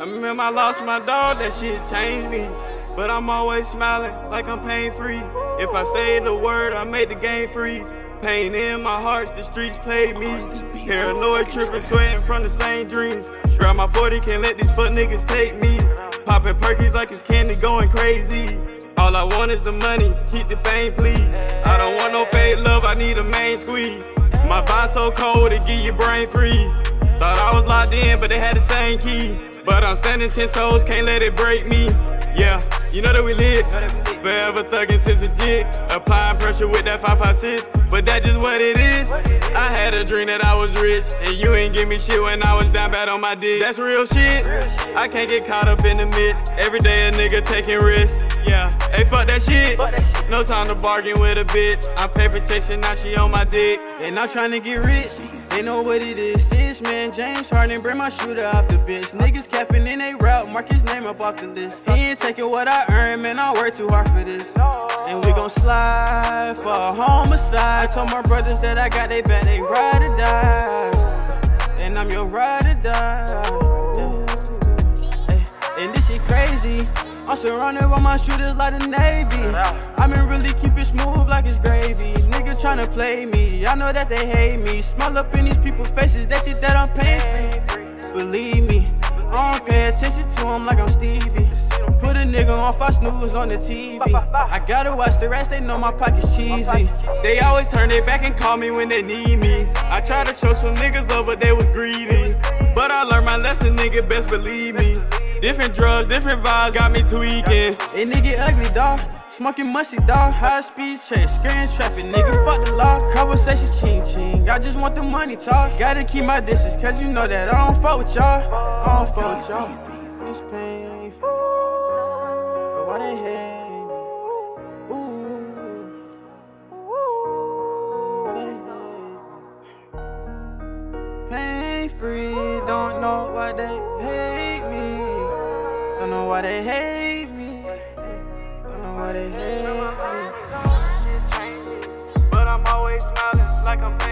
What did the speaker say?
I remember I lost my dog, that shit changed me. But I'm always smiling like I'm pain free. If I say the word, I make the game freeze. Pain in my heart, the streets played me. Paranoid, tripping, sweating from the same dreams. Grab my 40, can't let these fuck niggas take me. Popping perkies like it's candy, going crazy. All I want is the money, keep the fame, please. I don't want no fake love, I need a main squeeze. My vibe so cold, it give your brain freeze. Thought I was locked in, but they had the same key. But I'm standing ten toes, can't let it break me. Yeah, you know that we lit. Forever thuggin' since a jit. Applying pressure with that 556, but that's just what it is. I had a dream that I was rich, and you ain't give me shit when I was down bad on my dick. That's real shit. I can't get caught up in the mix. Every day a nigga taking risks. Yeah, hey, fuck that shit. No time to bargain with a bitch. I'm paper chasing, now she on my dick. And I'm trying to get rich. They know what it is. Six man, James Harden, bring my shooter off the bench. Niggas capping in they route, mark his name up off the list. He ain't taking what I earn, man. I work too hard for this. And we gon' slide for a homicide. I Told my brothers that I got they back, they ride or die. And I'm your ride or die. Yeah. And this shit crazy. I'm surrounded by my shooters like the Navy. I been really keep it smooth like it's gravy. Nigga tryna play me, I know that they hate me. Smile up in these people's faces, they think that I'm paying free. Believe me, I don't pay attention to them like I'm Stevie. Put a nigga on Fox News on the TV. I gotta watch the rest, they know my pocket's cheesy. They always turn their back and call me when they need me. I try to show some niggas love, but they was greedy. But I learned my lesson, nigga, best believe me. Different drugs, different vibes got me tweaking. They nigga ugly, dog. Smoking musty, dog. High speed chase, scaring traffic, nigga. Fuck the law. Conversation ching ching. I just want the money talk. Gotta keep my distance, cause you know that I don't fuck with y'all. I don't fuck with y'all. It's painful. But why they hate me? Ooh. They hate me? Pain free, don't know why they hate me. Don't know why they hate me. But I'm always smiling like I'm.